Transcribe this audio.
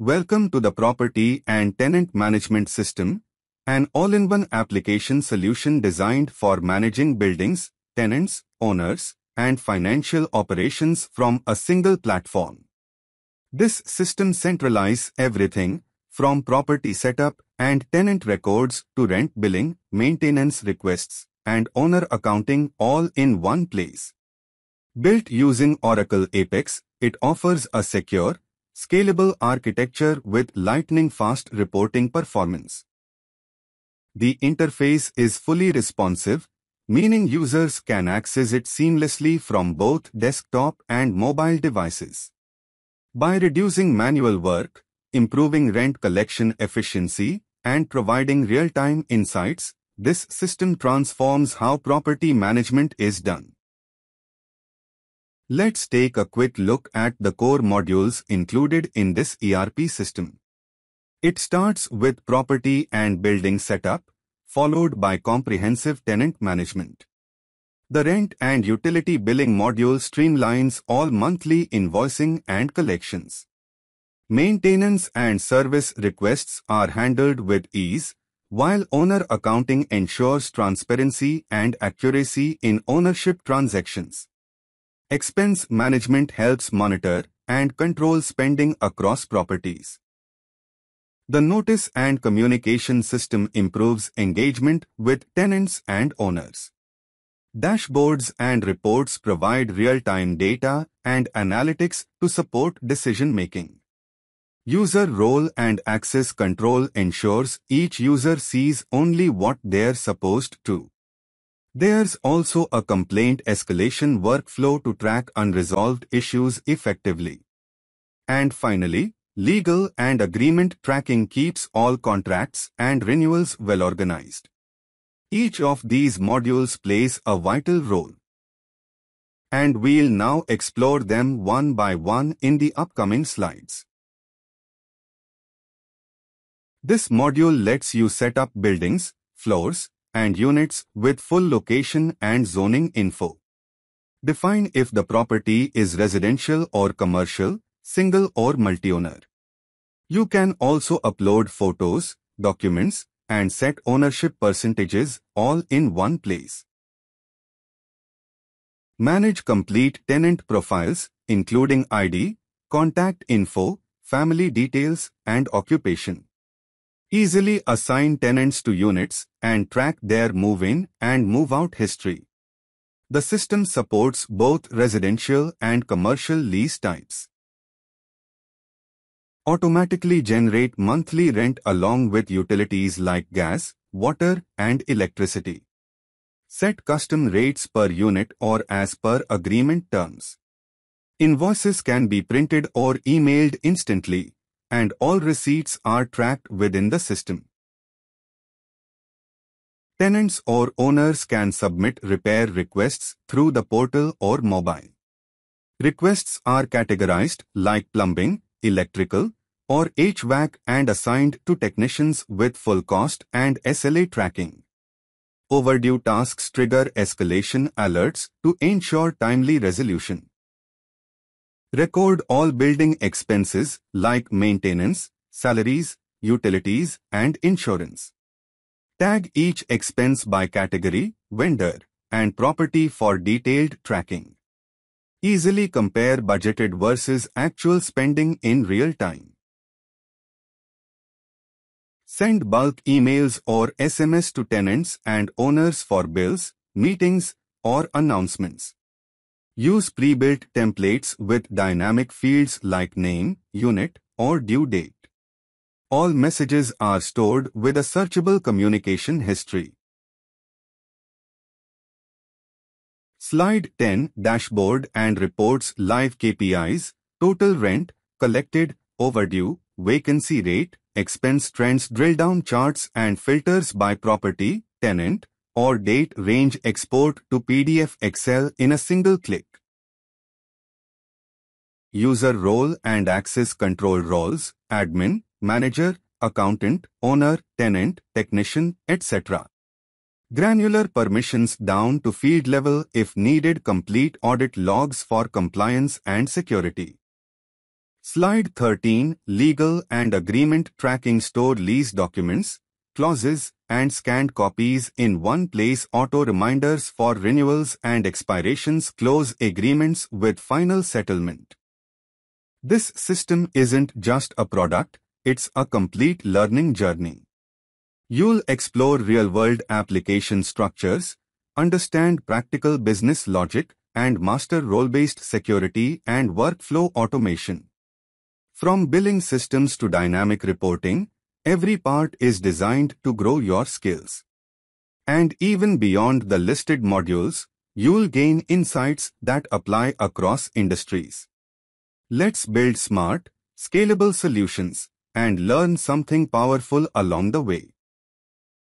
Welcome to the Property and Tenant Management System, an all-in-one application solution designed for managing buildings, tenants, owners, and financial operations from a single platform. This system centralizes everything from property setup and tenant records to rent billing, maintenance requests, and owner accounting all in one place. Built using Oracle Apex, it offers a secure, scalable architecture with lightning-fast reporting performance. The interface is fully responsive, meaning users can access it seamlessly from both desktop and mobile devices. By reducing manual work, improving rent collection efficiency, and providing real-time insights, this system transforms how property management is done. Let's take a quick look at the core modules included in this ERP system. It starts with property and building setup, followed by comprehensive tenant management. The rent and utility billing module streamlines all monthly invoicing and collections. Maintenance and service requests are handled with ease, while owner accounting ensures transparency and accuracy in ownership transactions. Expense management helps monitor and control spending across properties. The notice and communication system improves engagement with tenants and owners. Dashboards and reports provide real-time data and analytics to support decision-making. User role and access control ensures each user sees only what they're supposed to. There's also a complaint escalation workflow to track unresolved issues effectively. And finally, legal and agreement tracking keeps all contracts and renewals well organized. Each of these modules plays a vital role. And we'll now explore them one by one in the upcoming slides. This module lets you set up buildings, floors, and units with full location and zoning info. Define if the property is residential or commercial, single or multi-owner. You can also upload photos, documents, and set ownership percentages all in one place. Manage complete tenant profiles, including ID, contact info, family details, and occupation. Easily assign tenants to units and track their move-in and move-out history. The system supports both residential and commercial lease types automatically generate monthly rent along with utilities like gas, water, and electricity. Set custom rates per unit or as per agreement terms. Invoices can be printed or emailed instantly, and all receipts are tracked within the system. Tenants or owners can submit repair requests through the portal or mobile. Requests are categorized like plumbing, electrical, or HVAC and assigned to technicians with full cost and SLA tracking. Overdue tasks trigger escalation alerts to ensure timely resolution. Record all building expenses like maintenance, salaries, utilities, and insurance. Tag each expense by category, vendor, and property for detailed tracking. Easily compare budgeted versus actual spending in real time. Send bulk emails or SMS to tenants and owners for bills, meetings, or announcements. Use pre-built templates with dynamic fields like name, unit, or due date. All messages are stored with a searchable communication history. Slide 10 Dashboard and reports live KPIs, total rent, collected, overdue, vacancy rate, expense trends drill down charts and filters by property, tenant, or date range export to PDF Excel in a single click. User role and access control roles, admin, manager, accountant, owner, tenant, technician, etc. Granular permissions down to field level if needed complete audit logs for compliance and security. Slide 13 Legal and Agreement Tracking Store lease documents, clauses, and scanned copies in one place auto reminders for renewals and expirations close agreements with final settlement. This system isn't just a product, it's a complete learning journey. You'll explore real-world application structures, understand practical business logic, and master role-based security and workflow automation. From billing systems to dynamic reporting, every part is designed to grow your skills. And even beyond the listed modules, you'll gain insights that apply across industries. Let's build smart, scalable solutions and learn something powerful along the way.